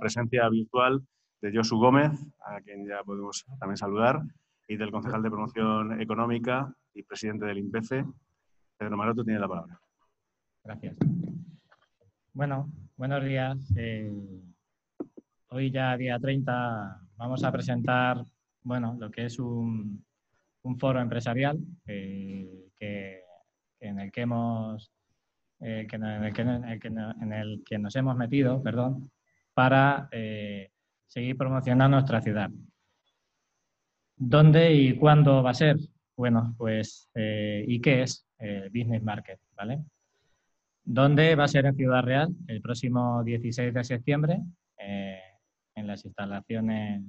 presencia virtual de Josu Gómez, a quien ya podemos también saludar, y del concejal de promoción económica y presidente del INPECE. Pedro Maroto tiene la palabra. Gracias. Bueno, buenos días. Eh, hoy ya día 30 vamos a presentar bueno, lo que es un, foro empresarial eh, en el que hemos eh, en, el que, nos hemos metido, perdón, para seguir promocionando nuestra ciudad. ¿Dónde y cuándo va a ser? Bueno, pues, ¿y qué es el Business Market? ¿Vale? ¿Dónde va a ser en Ciudad Real el próximo 16 de septiembre, eh, en las instalaciones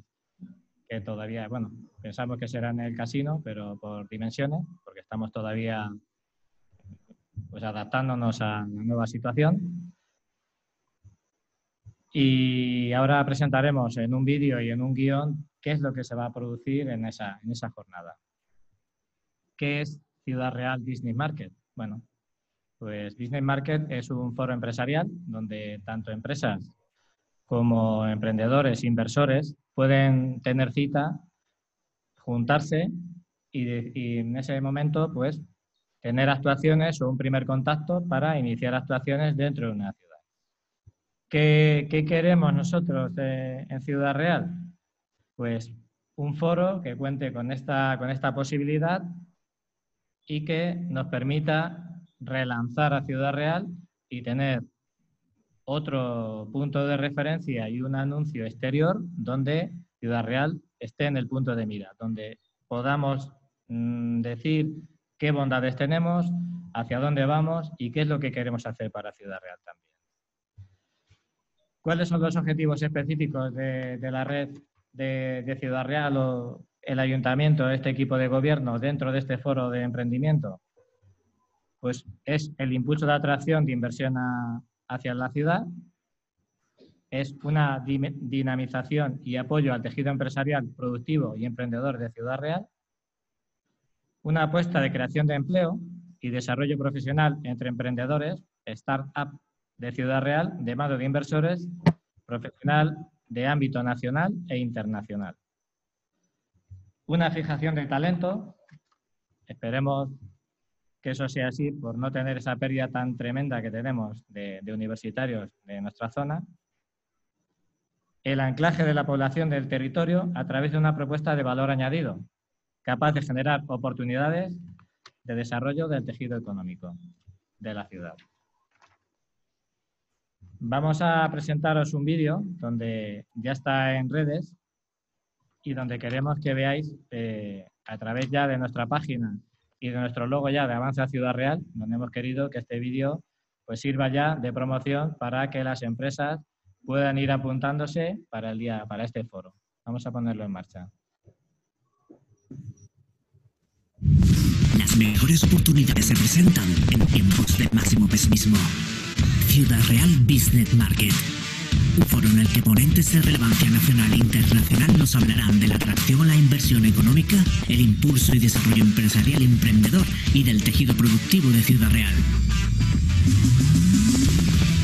que todavía, bueno, pensamos que será en el casino, pero por dimensiones, porque estamos todavía pues adaptándonos a la nueva situación. Y ahora presentaremos en un vídeo y en un guion qué es lo que se va a producir en esa, en esa jornada. ¿Qué es Ciudad Real Disney Market? Bueno, pues Business Market es un foro empresarial donde tanto empresas como emprendedores, inversores pueden tener cita, juntarse y, en ese momento pues tener actuaciones o un primer contacto para iniciar actuaciones dentro de una ciudad. ¿Qué, queremos nosotros en Ciudad Real? Pues un foro que cuente con esta, con esta posibilidad y que nos permita relanzar a Ciudad Real y tener otro punto de referencia y un anuncio exterior donde Ciudad Real esté en el punto de mira, donde podamos mm, decir qué bondades tenemos, hacia dónde vamos y qué es lo que queremos hacer para Ciudad Real también. ¿Cuáles son los objetivos específicos de, la red de, Ciudad Real o el ayuntamiento, este equipo de gobierno dentro de este foro de emprendimiento? pues es el impulso de atracción de inversión hacia la ciudad, es una dinamización y apoyo al tejido empresarial, productivo y emprendedor de Ciudad Real, una apuesta de creación de empleo y desarrollo profesional entre emprendedores, start-up de Ciudad Real, de mano de inversores, profesional de ámbito nacional e internacional. Una fijación de talento, esperemos que eso sea así por no tener esa pérdida tan tremenda que tenemos de, universitarios de nuestra zona. El anclaje de la población del territorio a través de una propuesta de valor añadido, capaz de generar oportunidades de desarrollo del tejido económico de la ciudad. Vamos a presentaros un vídeo donde ya está en redes y donde queremos que veáis eh, a través ya de nuestra página y de nuestro logo ya de Avanza Ciudad Real, donde hemos querido que este vídeo pues sirva ya de promoción para que las empresas puedan ir apuntándose para el día, para este foro. Vamos a ponerlo en marcha. Las mejores oportunidades se presentan en tiempos de máximo pesimismo. Ciudad Real Business Market un foro en el que ponentes de relevancia nacional e internacional nos hablarán de la atracción a la inversión económica, el impulso y desarrollo empresarial emprendedor y del tejido productivo de Ciudad Real.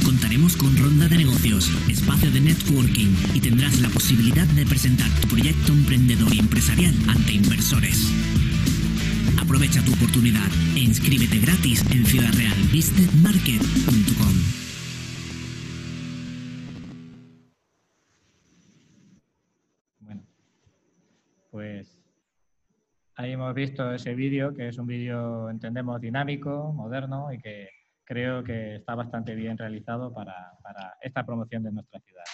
Contaremos con ronda de negocios, espacio de networking y tendrás la posibilidad de presentar tu proyecto emprendedor y empresarial ante inversores. Aprovecha tu oportunidad e inscríbete gratis en ciudadrealbusinessmarket.com. pues ahí hemos visto ese vídeo, que es un vídeo, entendemos, dinámico, moderno y que creo que está bastante bien realizado para, esta promoción de nuestra ciudad.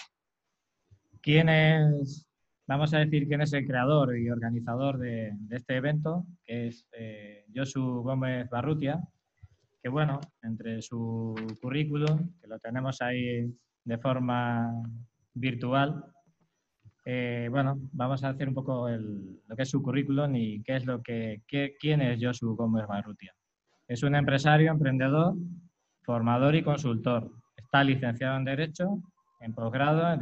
¿Quién es, vamos a decir, quién es el creador y organizador de, este evento? Que es eh, Josu Gómez Barrutia, que bueno, entre su currículum, que lo tenemos ahí de forma virtual, eh, bueno, vamos a hacer un poco lo que es su currículum y qué es lo que, quién es Josu Gómez Barrutia. Es un empresario, emprendedor, formador y consultor. Está licenciado en Derecho, en posgrado,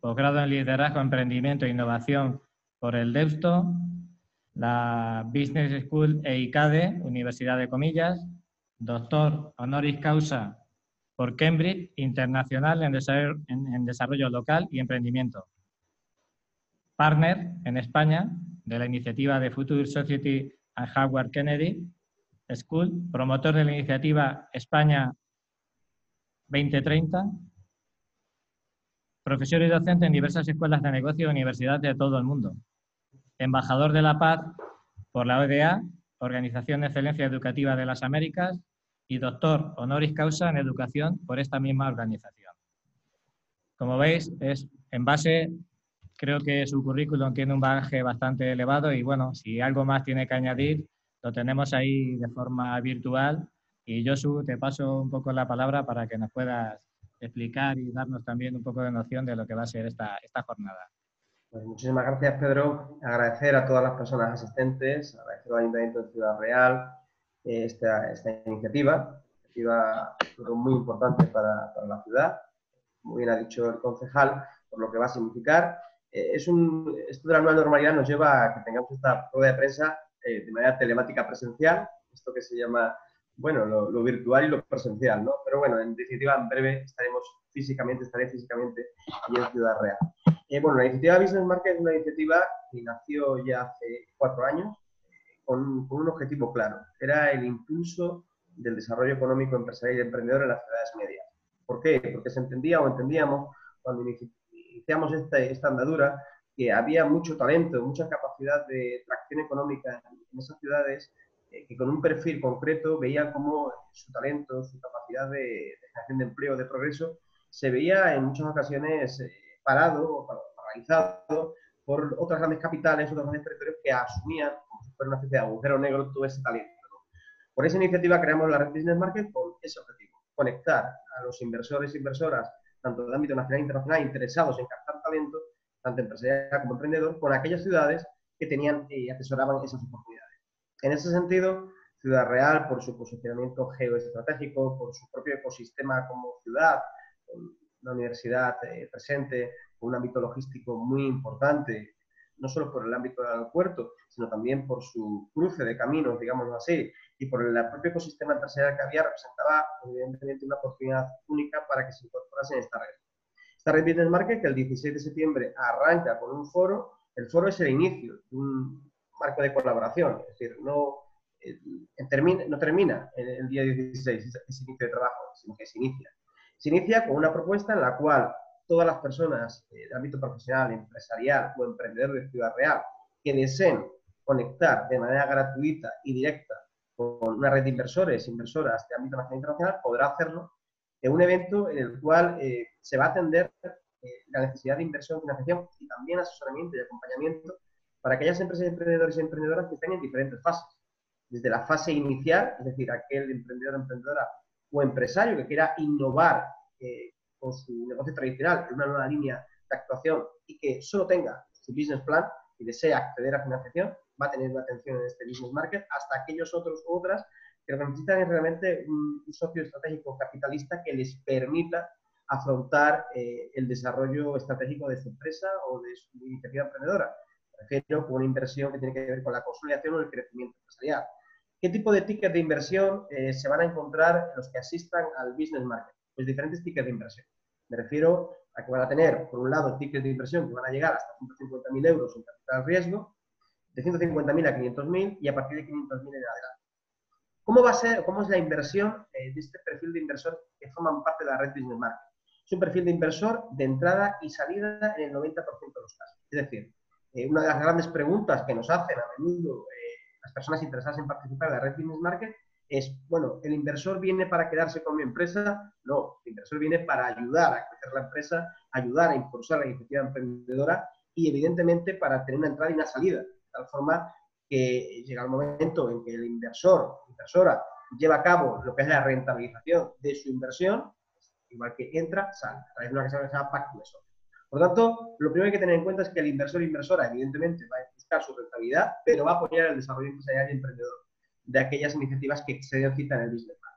posgrado en Liderazgo, Emprendimiento e Innovación por el Deusto, la Business School EICADE, Universidad de Comillas, doctor honoris causa por Cambridge Internacional en desarrollo, Local y Emprendimiento. Partner en España de la iniciativa de Future Society and Howard Kennedy School, promotor de la iniciativa España 2030, profesor y docente en diversas escuelas de negocio y universidades de todo el mundo, embajador de la paz por la OEDA, Organización de Excelencia Educativa de las Américas, y doctor honoris causa en educación por esta misma organización. Como veis, es en base, creo que su currículum tiene un bagaje bastante elevado y bueno, si algo más tiene que añadir, lo tenemos ahí de forma virtual. Y Josu, te paso un poco la palabra para que nos puedas explicar y darnos también un poco de noción de lo que va a ser esta, esta jornada. Pues muchísimas gracias, Pedro. Agradecer a todas las personas asistentes, agradecer al Ayuntamiento de Ciudad Real, esta, esta iniciativa, iniciativa muy importante para, para, la ciudad, como bien ha dicho el concejal, por lo que va a significar. Eh, es un, esto de la nueva normalidad nos lleva a que tengamos esta rueda de prensa eh, de manera telemática presencial, esto que se llama, bueno, lo, lo, virtual y lo presencial, ¿no? Pero bueno, en definitiva, en breve estaremos físicamente, estaré físicamente y en Ciudad Real. Eh, bueno, la iniciativa Business Market es una iniciativa que nació ya hace cuatro años, con, un objetivo claro. Era el impulso del desarrollo económico, empresarial y emprendedor en las ciudades medias. ¿Por qué? Porque se entendía o entendíamos cuando iniciamos esta, esta andadura que había mucho talento, mucha capacidad de tracción económica en esas ciudades eh, que con un perfil concreto veían cómo su talento, su capacidad de, generación de empleo, de progreso, se veía en muchas ocasiones eh, parado o paralizado por otras grandes capitales, otros grandes territorios que asumían una especie de agujero negro todo ese talento. Por esa iniciativa creamos la Red Business Market con ese objetivo, conectar a los inversores e inversoras, tanto de ámbito nacional e internacional, interesados en captar talento, tanto empresarial como emprendedor, con aquellas ciudades que tenían y atesoraban esas oportunidades. En ese sentido, Ciudad Real, por su posicionamiento geoestratégico, por su propio ecosistema como ciudad, una universidad eh, presente, con un ámbito logístico muy importante, no solo por el ámbito del aeropuerto, sino también por su cruce de caminos, digámoslo así, y por el propio ecosistema empresarial que había, representaba evidentemente una oportunidad única para que se incorporase en esta red. Esta red Business Market, que el 16 de septiembre arranca con un foro, el foro es el inicio de un marco de colaboración, es decir, no, eh, no termina el, día 16 ese inicio de trabajo, sino que se inicia. Se inicia con una propuesta en la cual todas las personas eh, de ámbito profesional, empresarial o emprendedor de Ciudad Real que deseen conectar de manera gratuita y directa con una red de inversores, inversoras de ámbito nacional e internacional, podrá hacerlo en un evento en el cual eh, se va a atender eh, la necesidad de inversión, financiación y también asesoramiento y acompañamiento para aquellas empresas, emprendedores y emprendedoras que estén en diferentes fases. Desde la fase inicial, es decir, aquel emprendedor, emprendedora o empresario que quiera innovar con su negocio tradicional en una nueva línea de actuación y que solo tenga su business plan y desea acceder a financiación, va a tener una atención en este business market, hasta aquellos otros u otras que necesitan realmente un, socio estratégico capitalista que les permita afrontar eh, el desarrollo estratégico de su empresa o de su iniciativa emprendedora. Refiero con una inversión que tiene que ver con la consolidación o el crecimiento empresarial. ¿Qué tipo de tickets de inversión eh, se van a encontrar los que asistan al business market? Pues diferentes tickets de inversión. Me refiero a que van a tener, por un lado, tickets de inversión que van a llegar hasta 150.000 euros en capital riesgo, de 150.000 a 500.000 y a partir de 500.000 en adelante. ¿Cómo va a ser, cómo es la inversión eh, de este perfil de inversor que forman parte de la red Business Market? Es un perfil de inversor de entrada y salida en el 90% de los casos. Es decir, eh, una de las grandes preguntas que nos hacen a menudo eh, las personas interesadas en participar en la red Business Market es, bueno, ¿el inversor viene para quedarse con mi empresa? No, el inversor viene para ayudar a crecer la empresa, ayudar a impulsar la iniciativa emprendedora y evidentemente para tener una entrada y una salida, de tal forma que llega el momento en que el inversor, inversora, lleva a cabo lo que es la rentabilización de su inversión, igual que entra, sale, a través de una que se llama pacto de. Por lo tanto, lo primero que hay que tener en cuenta es que el inversor inversora, evidentemente, va a buscar su rentabilidad, pero va a apoyar el desarrollo empresarial y emprendedor de aquellas iniciativas que dio cita en el business plan.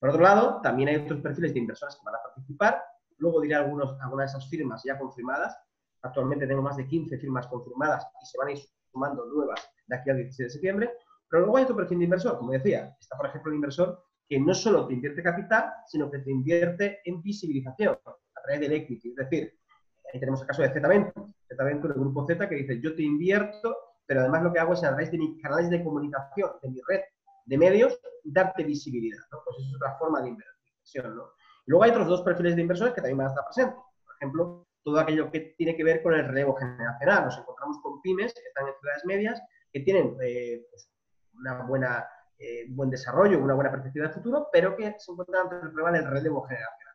Por otro lado, también hay otros perfiles de inversores que van a participar. Luego diré algunos, algunas de esas firmas ya confirmadas. Actualmente tengo más de 15 firmas confirmadas y se van a ir sumando nuevas de aquí al 16 de septiembre. Pero luego hay otro perfil de inversor, como decía. Está, por ejemplo, el inversor que no solo te invierte capital, sino que te invierte en visibilización a través del equity. Es decir, ahí tenemos el caso de Z-Venture, Z-Venture, el grupo Z, que dice, yo te invierto, pero además lo que hago es a través de mis canales de comunicación, de mi red de medios, darte visibilidad. Pues eso es otra forma de inversión. ¿no? luego hay otros dos perfiles de inversores que también van a estar presentes. Por ejemplo, todo aquello que tiene que ver con el relevo generacional. Nos encontramos con pymes que están en ciudades medias, que tienen eh, pues, una buena, eh, buen desarrollo, una buena perspectiva de futuro, pero que se encuentran ante el problema del relevo generacional.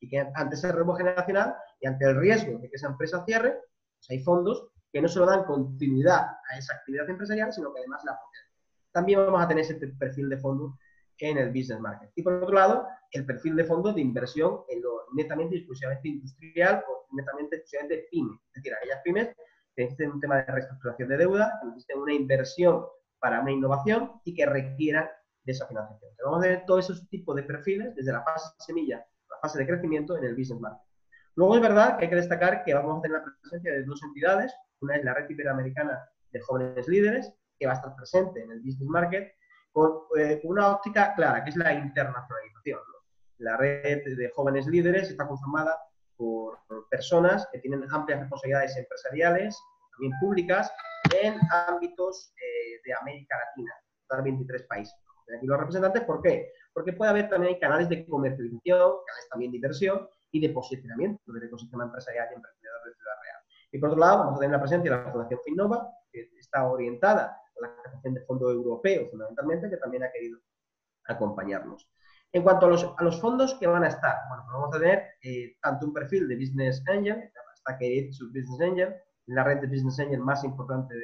Y que ante ese relevo generacional y ante el riesgo de que esa empresa cierre, pues hay fondos que no solo dan continuidad a esa actividad empresarial, sino que además la potencian. También vamos a tener ese perfil de fondo en el business market. Y por otro lado, el perfil de fondo de inversión en lo netamente y exclusivamente industrial o netamente exclusivamente pyme. Es decir, aquellas pymes que necesiten un tema de reestructuración de deuda, que necesiten una inversión para una innovación y que requieran de esa financiación. vamos a ver todos esos tipos de perfiles desde la fase semilla fase de crecimiento en el business market. Luego es verdad que hay que destacar que vamos a tener la presencia de dos entidades. Una es la Red Iberoamericana de Jóvenes Líderes, que va a estar presente en el business market con eh, una óptica clara, que es la internacionalización. La red de jóvenes líderes está conformada por personas que tienen amplias responsabilidades empresariales, también públicas, en ámbitos eh, de América Latina, 23 países. Aquí los representantes, ¿por qué? Porque puede haber también canales de comercialización, canales también de inversión y de posicionamiento del ecosistema empresarial y emprendedor de Ciudad Real. Y por otro lado, vamos a tener la presencia de la Fundación Finnova, que está orientada la captación de fondo europeo, fundamentalmente, que también ha querido acompañarnos. En cuanto a los, a los fondos que van a estar, bueno, pues vamos a tener eh, tanto un perfil de Business Angel, hasta que su Business Angel, la red de Business Angel más importante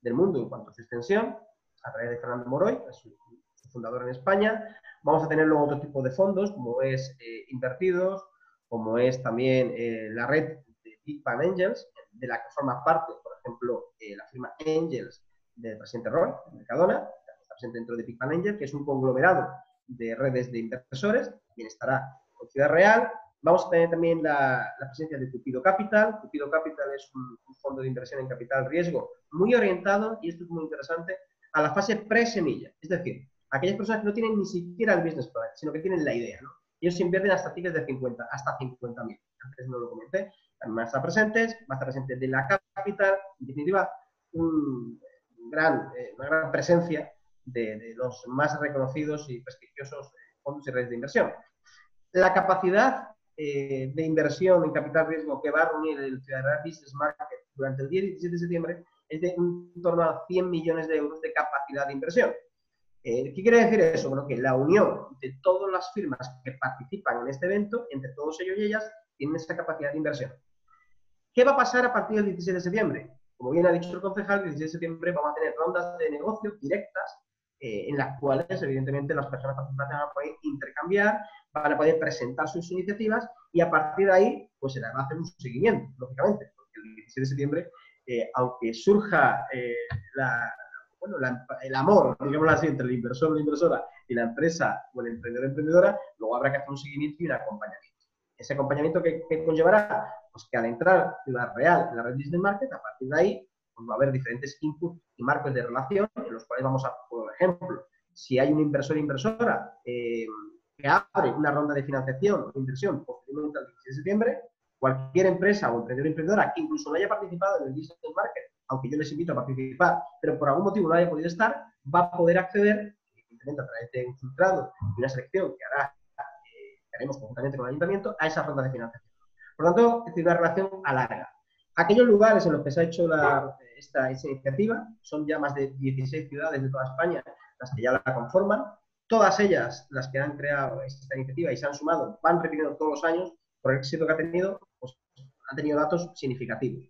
del mundo en cuanto a su extensión, a través de Fernando Moroy, su, fundador en España. Vamos a tener luego otro tipo de fondos, como es eh, Invertidos, como es también eh, la red de Big Bang Angels, de la que forma parte, por ejemplo, la firma Angels del presidente Roy, Mercadona, está presente dentro de Big Angel, que es un conglomerado de redes de inversores, también estará con Ciudad Real. Vamos a tener también la, presencia de Cupido Capital. Cupido Capital es un, fondo de inversión en capital riesgo muy orientado, y esto es muy interesante, a la fase pre-semilla. Es decir, aquellas personas que no tienen ni siquiera el business plan, sino que tienen la idea. Ellos invierten hasta tickets de 50, hasta 50.000. Antes no lo comenté. También estar presentes, va a estar presente de la capital. En definitiva, eh, una gran presencia de, los más reconocidos y prestigiosos fondos y redes de inversión. La capacidad eh, de inversión en capital riesgo que va a reunir el Ciudadano Business Market durante el 10 y 17 de septiembre es de un torno a 100 millones de euros de capacidad de inversión. Eh, ¿Qué quiere decir eso? Bueno, que la unión de todas las firmas que participan en este evento, entre todos ellos y ellas, tienen esa capacidad de inversión. ¿Qué va a pasar a partir del 17 de septiembre? Como bien ha dicho el concejal, el 16 de septiembre vamos a tener rondas de negocio directas eh, en las cuales, evidentemente, las personas participantes van a poder intercambiar, van a poder presentar sus iniciativas y a partir de ahí, pues se les va a hacer un seguimiento, lógicamente, porque el 16 de septiembre, eh, aunque surja eh, el amor, digámoslo así, entre el inversor o la inversora y la empresa o el emprendedor o emprendedora, luego habrá que hacer un seguimiento y un acompañamiento. Ese acompañamiento que, que conllevará pues que al entrar Ciudad Real en la red Business Market, a partir de ahí pues va a haber diferentes inputs y marcos de relación en los cuales vamos a, por ejemplo, si hay un inversor o inversora eh, que abre una ronda de financiación o inversión posteriormente al 16 de septiembre, cualquier empresa o emprendedor o emprendedora que incluso no haya participado en el Business Market, aunque yo les invito a participar, pero por algún motivo no haya podido estar, va a poder acceder, evidentemente a través de un filtrado y una selección que hará, eh, haremos conjuntamente con el ayuntamiento, a esa ronda de financiación. Por tanto, es una relación a larga. Aquellos lugares en los que se ha hecho esta, iniciativa son ya más de 16 ciudades de toda España las que ya la conforman. Todas ellas, las que han creado esta iniciativa y se han sumado, van repitiendo todos los años por el éxito que ha tenido, pues, han tenido datos significativos.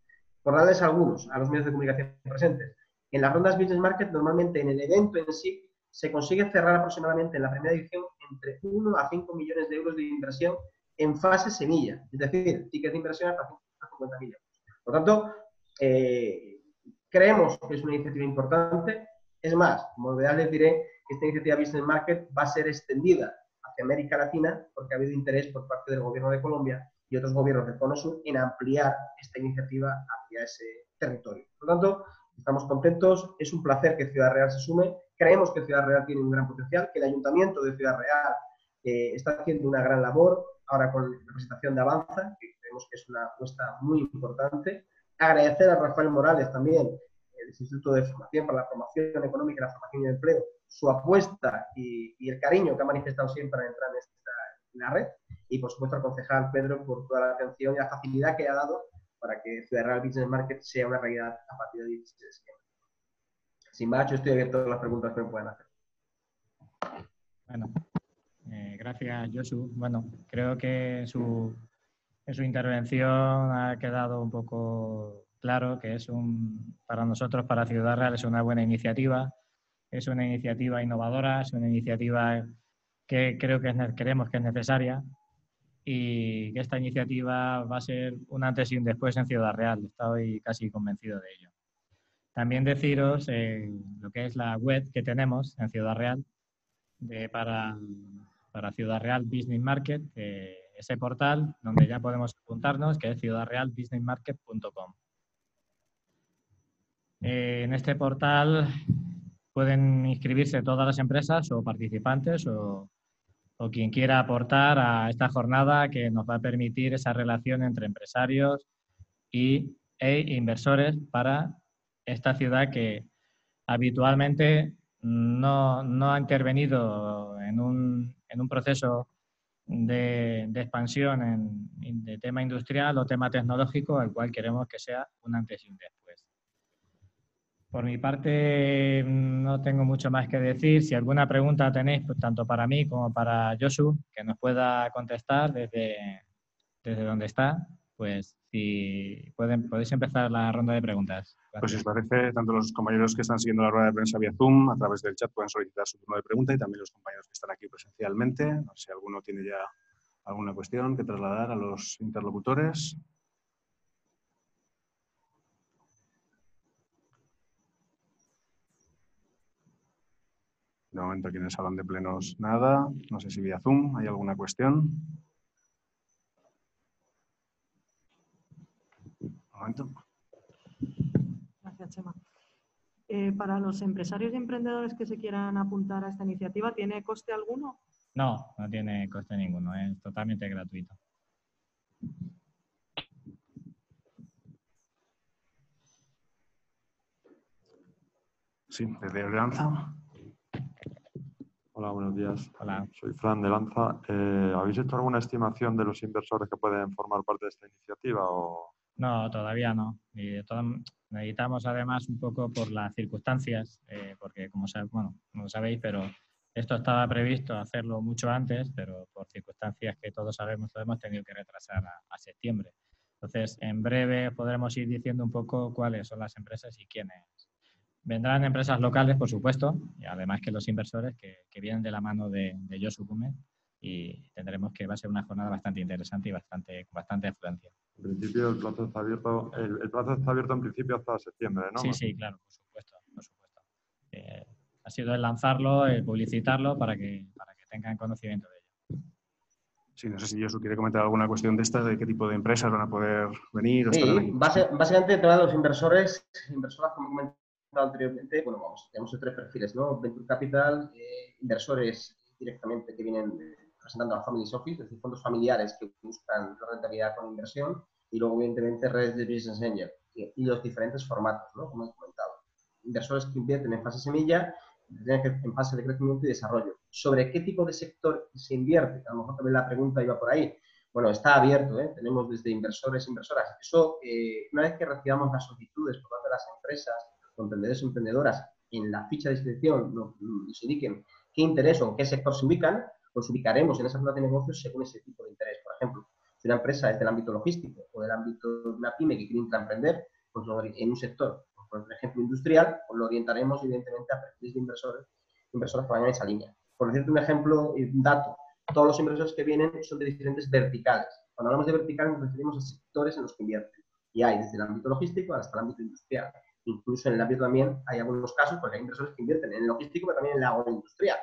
Por darles algunos a los medios de comunicación presentes. En las rondas Business Market, normalmente en el evento en sí, se consigue cerrar aproximadamente en la primera edición entre 1 a 5 millones de euros de inversión en fase semilla, es decir, tickets de inversión hasta 50 millones. Por tanto, eh, creemos que es una iniciativa importante. Es más, como ya les diré, esta iniciativa Business Market va a ser extendida hacia América Latina porque ha habido interés por parte del gobierno de Colombia y otros gobiernos del Cono en ampliar esta iniciativa hacia ese territorio. Por lo tanto, Estamos contentos, es un placer que Ciudad Real se sume. Creemos que Ciudad Real tiene un gran potencial, que el Ayuntamiento de Ciudad Real eh, está haciendo una gran labor, ahora con la presentación de Avanza, que creemos que es una apuesta muy importante. Agradecer a Rafael Morales también, el Instituto de Formación para la Promoción Económica, la Formación y el Empleo, su apuesta y, el cariño que ha manifestado siempre para entrar en, esta, en la red. Y por supuesto al concejal Pedro por toda la atención y la facilidad que ha dado para que Ciudad Real Business Market sea una realidad a partir de 16 de septiembre. Sin más, yo estoy abierto a las preguntas que me puedan hacer. Bueno, eh, gracias, Josu. Bueno, creo que su, en su intervención ha quedado un poco claro que es un, para nosotros, para Ciudad Real, es una buena iniciativa, es una iniciativa innovadora, es una iniciativa que creo que queremos que es necesaria y que esta iniciativa va a ser un antes y un después en Ciudad Real. Estoy casi convencido de ello. También deciros eh, lo que es la web que tenemos en Ciudad Real de, para, para, Ciudad Real Business Market, ese portal donde ya podemos apuntarnos, que es ciudadrealbusinessmarket.com. Eh, en este portal pueden inscribirse todas las empresas o participantes o, o quien quiera aportar a esta jornada que nos va a permitir esa relación entre empresarios y, e inversores para esta ciudad que habitualmente no, ha intervenido en un, en un proceso de, de expansión en, de tema industrial o tema tecnológico, al cual queremos que sea un antes y un después. Por mi parte, no tengo mucho más que decir. Si alguna pregunta tenéis, pues, tanto para mí como para Josu, que nos pueda contestar desde, desde donde está, pues si pueden, podéis empezar la ronda de preguntas. Pues si os parece, tanto los compañeros que están siguiendo la rueda de prensa vía Zoom, a través del chat pueden solicitar su turno de pregunta y también los compañeros que están aquí presencialmente. No sé si alguno tiene ya alguna cuestión que trasladar a los interlocutores. De momento aquí en el salón de plenos nada. No sé si vía Zoom hay alguna cuestión. Un momento. Gracias, Chema. Eh, para los empresarios y emprendedores que se quieran apuntar a esta iniciativa, ¿tiene coste alguno? No, no tiene coste ninguno, es totalmente gratuito. Sí, desde Lanza. Hola, buenos días. Hola. Soy Fran de Lanza. Eh, ¿Habéis hecho alguna estimación de los inversores que pueden formar parte de esta iniciativa? O... No, todavía no. Y necesitamos además un poco por las circunstancias, eh, porque como, bueno, no lo sabéis, pero esto estaba previsto hacerlo mucho antes, pero por circunstancias que todos sabemos, lo hemos tenido que retrasar a septiembre. Entonces, en breve podremos ir diciendo un poco cuáles son las empresas y quiénes Vendrán empresas locales, por supuesto, y además que los inversores que, vienen de la mano de, de Josu y tendremos que va a ser una jornada bastante interesante y bastante, con bastante afluencia. En principio el plazo está abierto, el, plazo está abierto en principio hasta septiembre, ¿no? Sí, sí, claro, por supuesto, por supuesto. Eh, ha sido el lanzarlo, el publicitarlo para que, para que tengan conocimiento de ello. Sí, no sé si Josu quiere comentar alguna cuestión de esta, de qué tipo de empresas van a poder venir. sí, básicamente el tema de los inversores, inversoras, como anteriormente, bueno, vamos, tenemos tres perfiles, ¿no? Venture Capital, eh, inversores directamente que vienen eh, presentando a Family Office, es decir, fondos familiares que buscan la rentabilidad con inversión, y luego, evidentemente, redes de Business Angel y, los diferentes formatos, ¿no? Como he comentado. Inversores que invierten en fase semilla, en fase de crecimiento y desarrollo. ¿Sobre qué tipo de sector se invierte? A lo mejor también la pregunta iba por ahí. Bueno, está abierto, ¿eh? tenemos desde inversores, inversoras. Eso, una vez que recibamos las solicitudes por parte de las empresas, emprendedores y emprendedoras en la ficha de inscripción nos, indiquen qué interés o en qué sector se ubican, pues ubicaremos en esa zona de negocios según ese tipo de interés. Por ejemplo, si una empresa es del ámbito logístico o del ámbito de una pyme que quiere emprender, pues en un sector, por ejemplo, industrial, pues lo orientaremos evidentemente a perfiles de inversores, inversores que vayan en esa línea. Por decirte un ejemplo, un dato, todos los inversores que vienen son de diferentes verticales. Cuando hablamos de verticales nos referimos a sectores en los que invierten. Y hay desde el ámbito logístico hasta el ámbito industrial. Incluso en el ámbito también hay algunos casos porque hay inversores que invierten en el logístico, pero también en la agroindustrial.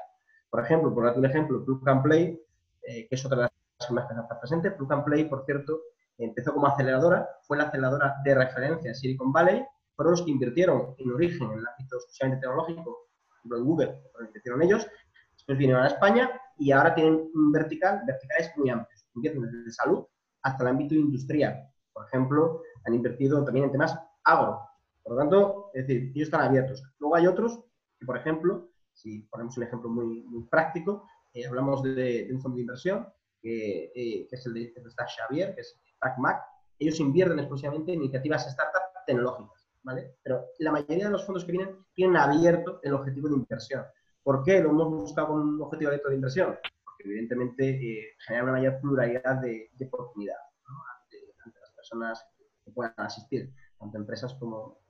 Por ejemplo, por darte un ejemplo, Plug and Play, eh, que es otra de las más que está presente. Plug and Play, por cierto, empezó como aceleradora, fue la aceleradora de referencia en Silicon Valley fueron los que invirtieron en origen en el ámbito exclusivamente tecnológico, por Google, lo invirtieron ellos, después vinieron a España y ahora tienen un vertical, verticales muy amplios, invierten desde salud hasta el ámbito industrial. Por ejemplo, han invertido también en temas agro. Por lo tanto, es decir, ellos están abiertos. Luego hay otros que, por ejemplo, si ponemos un ejemplo muy, práctico, eh, hablamos de, un fondo de inversión que, eh, que es el de, de Xavier, que es TACMAC. Ellos invierten exclusivamente en iniciativas startup tecnológicas, ¿vale? Pero la mayoría de los fondos que vienen tienen abierto el objetivo de inversión. ¿Por qué lo hemos buscado con un objetivo abierto de inversión? Porque evidentemente eh, genera una mayor pluralidad de, de oportunidades ante, ante, las personas que puedan asistir, tanto empresas como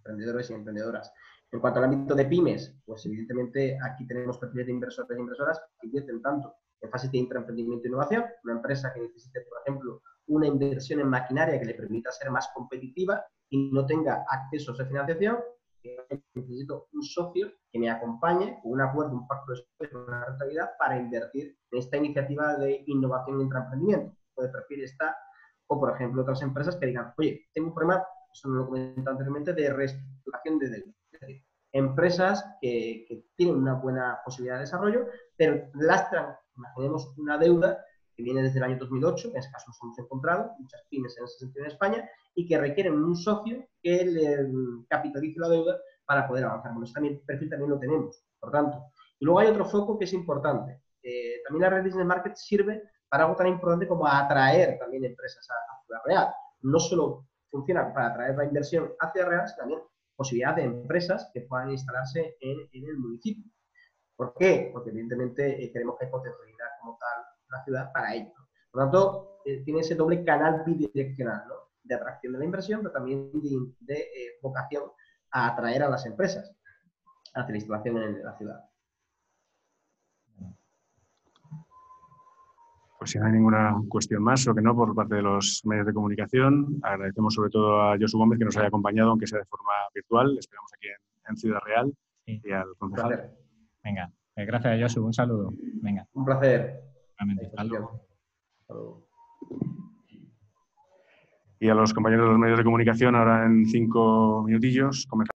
emprendedores y emprendedoras. En cuanto al ámbito de pymes, pues evidentemente aquí tenemos perfiles de inversores e inversoras que invierten tanto en fases de intraemprendimiento e innovación, una empresa que necesite, por ejemplo, una inversión en maquinaria que le permita ser más competitiva y no tenga accesos de financiación, necesito un socio que me acompañe con un acuerdo, un pacto de una rentabilidad para invertir en esta iniciativa de innovación y intraemprendimiento. De perfil está, o por ejemplo, otras empresas que digan, oye, tengo un problema, eso no lo comenté anteriormente, de reestructuración de deuda. Es decir, empresas que, tienen una buena posibilidad de desarrollo, pero lastran, imaginemos una deuda que viene desde el año 2008, en ese caso nos hemos encontrado, muchas pymes en ese sentido en España, y que requieren un socio que le capitalice la deuda para poder avanzar. Bueno, ese también, perfil también lo tenemos, por tanto. Y luego hay otro foco que es importante. Eh, también la red Business Market sirve para algo tan importante como atraer también empresas a, a Ciudad Real. No solo funciona para atraer la inversión a Ciudad Real, sino también posibilidad de empresas que puedan instalarse en, el municipio. ¿Por qué? Porque evidentemente eh, queremos que hay potencialidad como tal la ciudad para ello. Por lo tanto, eh, tiene ese doble canal bidireccional, ¿no? De atracción de la inversión, pero también de, de eh, vocación a atraer a las empresas hacia la instalación en la ciudad. Pues si no hay ninguna cuestión más o que no por parte de los medios de comunicación, agradecemos sobre todo a Josu Gómez que nos haya acompañado, aunque sea de forma virtual. Le esperamos aquí en, en Ciudad Real sí. y al concejal. Venga, gracias Josu, un saludo. Venga. Un placer. Hasta luego. Hasta luego. Y a los compañeros de los medios de comunicación, ahora en cinco minutillos, comenzamos.